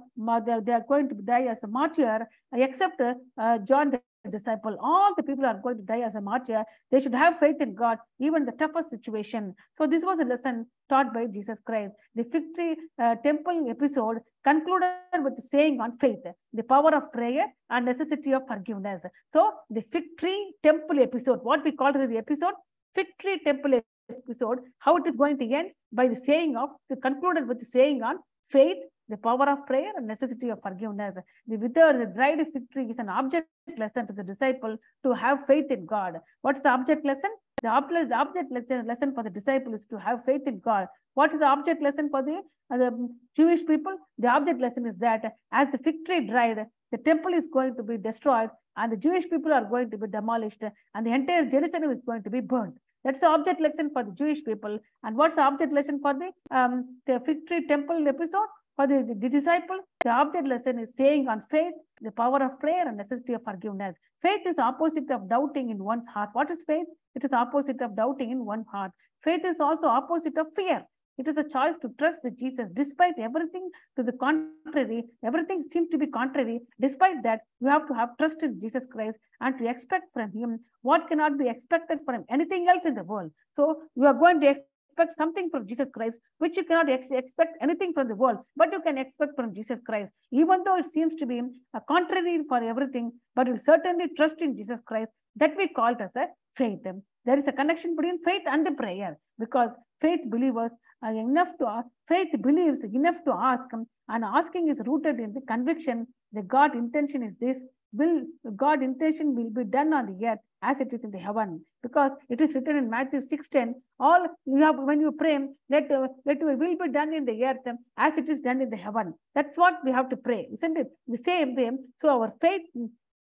they are going to die as a martyr, except uh, John the disciple. All the people are going to die as a martyr. They should have faith in God, even the toughest situation. So this was a lesson taught by Jesus Christ. The fig tree uh, temple episode concluded with saying on faith, the power of prayer and necessity of forgiveness. So the fig tree temple episode, what we call the episode, fig tree temple episode, how it is going to end by the saying of, the concluded with the saying on faith, the power of prayer, and necessity of forgiveness. The withered, the dried fig tree is an object lesson to the disciple to have faith in God. What's the object lesson? The object, the object lesson for the disciple is to have faith in God. What is the object lesson for the, uh, the Jewish people? The object lesson is that as the fig tree dried, the temple is going to be destroyed and the Jewish people are going to be demolished and the entire Jerusalem is going to be burnt. That's the object lesson for the Jewish people. And what's the object lesson for the, um, the fig tree temple episode? For the, the, the disciple, the object lesson is saying on faith, the power of prayer and necessity of forgiveness. Faith is opposite of doubting in one's heart. What is faith? It is opposite of doubting in one heart. Faith is also opposite of fear. It is a choice to trust Jesus despite everything to the contrary. Everything seems to be contrary. Despite that, you have to have trust in Jesus Christ and to expect from him what cannot be expected from anything else in the world. So you are going to expect something from Jesus Christ, which you cannot ex expect anything from the world, but you can expect from Jesus Christ, even though it seems to be a contrary for everything, but you certainly trust in Jesus Christ. That we call it as a faith. There is a connection between faith and the prayer because faith believers enough to ask, faith believes enough to ask, and asking is rooted in the conviction that God intention is this, will God intention will be done on the earth as it is in the heaven. Because it is written in Matthew 6:10, all you have when you pray, let, uh, let will be done in the earth as it is done in the heaven. That's what we have to pray, isn't it? The same way, so our faith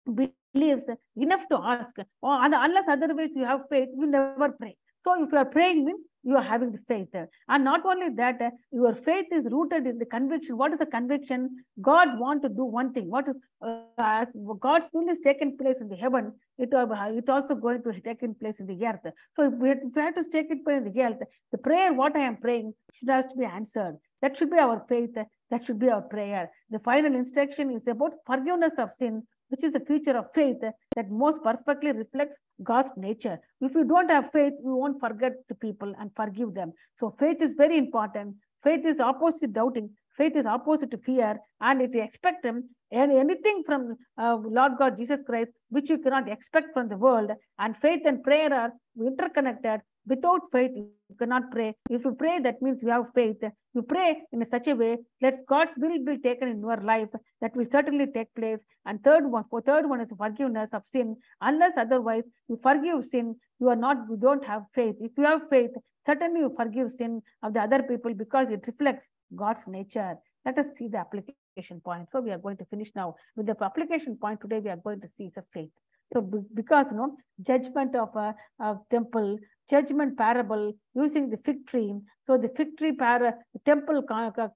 believes enough to ask. Or unless otherwise you have faith, you never pray. So if you are praying means you are having the faith. And not only that, your faith is rooted in the conviction. What is the conviction? God want to do one thing. What is, uh, God's will is taking place in the heaven, it, uh, also going to take in place in the earth. So if we, have, if we have to take it place in the earth, the prayer, what I am praying, should have to be answered. That should be our faith. That should be our prayer. The final instruction is about forgiveness of sin which is a feature of faith that most perfectly reflects God's nature. If you don't have faith, you won't forget the people and forgive them. So faith is very important. Faith is opposite to doubting. Faith is opposite to fear, and it expect him and anything from uh, Lord God Jesus Christ, which you cannot expect from the world. And faith and prayer are interconnected. Without faith, you cannot pray. If you pray, that means you have faith. You pray in such a way that God's will be taken in your life. That will certainly take place. And third one, for third one is forgiveness of sin. Unless otherwise you forgive sin, you are not, you don't have faith. If you have faith, certainly you forgive sin of the other people because it reflects God's nature. Let us see the application point. So we are going to finish now with the application point today. We are going to see the faith. So because you know judgment of a, a, temple, judgment parable using the fig tree. So the fig tree para temple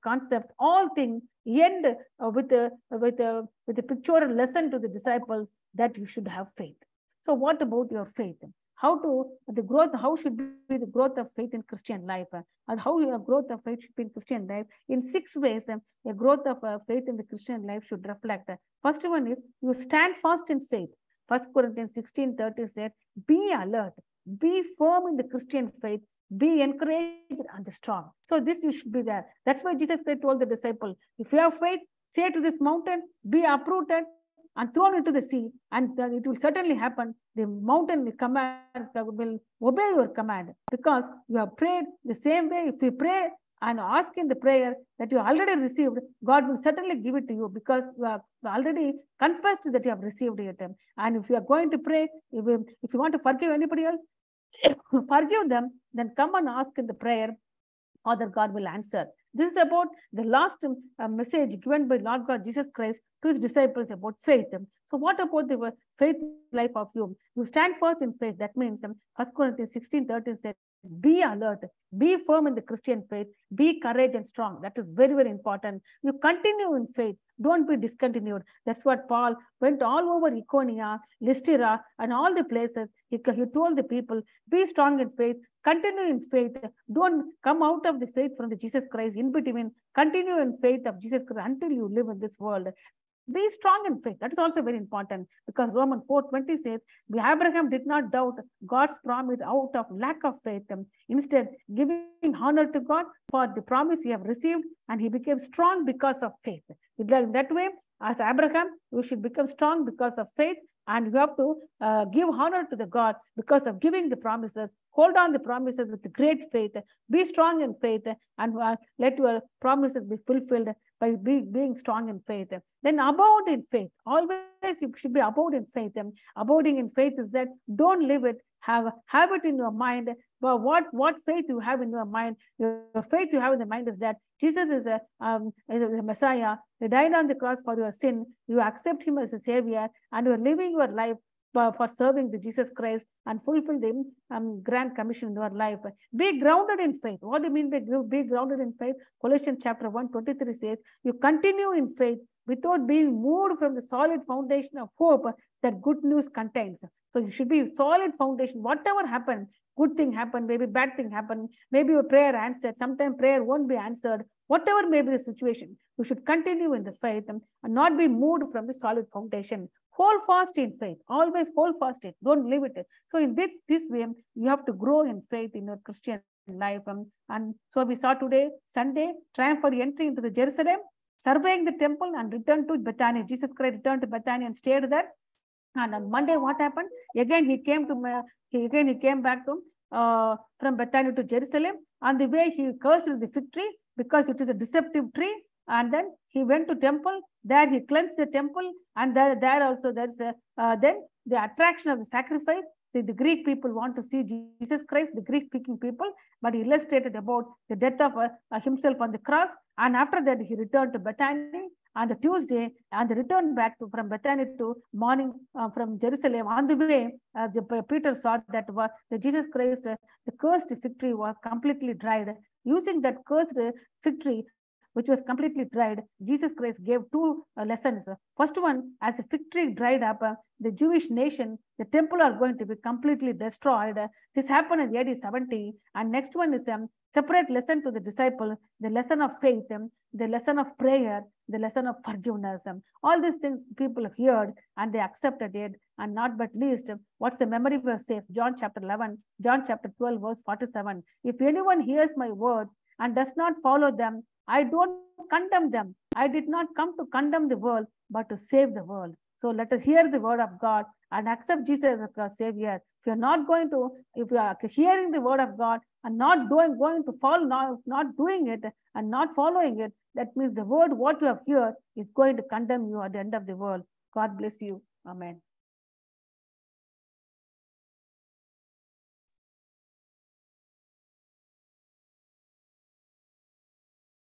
concept, all things end uh, with a with a with a pictorial lesson to the disciples that you should have faith. So what about your faith? How to the growth? How should be the growth of faith in Christian life? And how your growth of faith should be in Christian life? In six ways, a growth of uh, faith in the Christian life should reflect. First one is you stand fast in faith. First Corinthians 16 30 says, Be alert, be firm in the Christian faith, be encouraged and strong. So, this you should be there. That's why Jesus Christ told the disciple, If you have faith, say to this mountain, be uprooted and thrown into the sea, and it will certainly happen. The mountain will command will obey your command because you have prayed the same way. If you pray and ask in the prayer that you already received, God will certainly give it to you because you have already confessed that you have received it. And if you are going to pray, if you, if you want to forgive anybody else, forgive them, then come and ask in the prayer, Father God will answer. This is about the last uh, message given by Lord God Jesus Christ to his disciples about faith. So what about the faith life of you? You stand first in faith. That means um, 1 Corinthians 16, 13 said, be alert, be firm in the Christian faith, be courage and strong. That is very, very important. You continue in faith. Don't be discontinued. That's what Paul went all over Iconia, Lystra, and all the places. He, he told the people, be strong in faith, continue in faith. Don't come out of the faith from the Jesus Christ in between. Continue in faith of Jesus Christ until you live in this world. Be strong in faith. That is also very important because Romans 4.20 says, Abraham did not doubt God's promise out of lack of faith. Instead, giving honor to God for the promise he have received and he became strong because of faith. In that way, as Abraham, you should become strong because of faith and you have to uh, give honor to the God because of giving the promises. Hold on the promises with great faith. Be strong in faith and uh, let your promises be fulfilled by be, being strong in faith. Then abound in faith. Always you should be abound in faith. Abounding in faith is that don't live it, have, have it in your mind. But what, what faith you have in your mind, your, faith you have in the mind is that Jesus is a, um, is a Messiah. He died on the cross for your sin. You accept him as a savior and you are living your life for serving the Jesus Christ and fulfill the um, grand commission in your life. Be grounded in faith. What do you mean by be grounded in faith? Colossians chapter 1, 23 says, you continue in faith without being moved from the solid foundation of hope that good news contains. So you should be solid foundation. Whatever happens, good thing happen, maybe bad thing happen, maybe your prayer answered, sometimes prayer won't be answered. Whatever may be the situation, you should continue in the faith and not be moved from the solid foundation hold fast in faith. Always hold fast it don't leave it. So in this this way you have to grow in faith in your christian life. Um, and so we saw today sunday triumph for entry into the jerusalem surveying the temple and returned to bethany. Jesus christ returned to bethany and stayed there. And on monday what happened? Again he came to he, again he came back to uh, from bethany to jerusalem. On the way he cursed the fig tree because it is a deceptive tree and then he went to temple there he cleansed the temple and there, there also there's a, uh, then the attraction of the sacrifice the, the, Greek people want to see Jesus Christ, the Greek speaking people, but he illustrated about the death of uh, himself on the cross. And after that, he returned to Bethany. on the Tuesday and returned back to, from Bethany to morning uh, from Jerusalem. On the way, uh, the, Peter saw that wa- the Jesus Christ, uh, the cursed tree was completely dried. Using that cursed tree, which was completely dried, Jesus Christ gave two uh, lessons. First one, as the fig tree dried up, uh, the Jewish nation, the temple are going to be completely destroyed. This happened in AD 70. And next one is a um, separate lesson to the disciple, the lesson of faith, um, the lesson of prayer, the lesson of forgiveness. Um, all these things people heard and they accepted it. And not but least, um, what's the memory verse says? John chapter 11, John chapter 12, verse 47. If anyone hears my words and does not follow them, I don't condemn them. I did not come to condemn the world, but to save the world. So let us hear the word of God and accept Jesus as our Savior. If you're not going to, if you are hearing the word of God and not doing, going to follow, not, not doing it and not following it, that means the word what you have heard is going to condemn you at the end of the world. God bless you. Amen.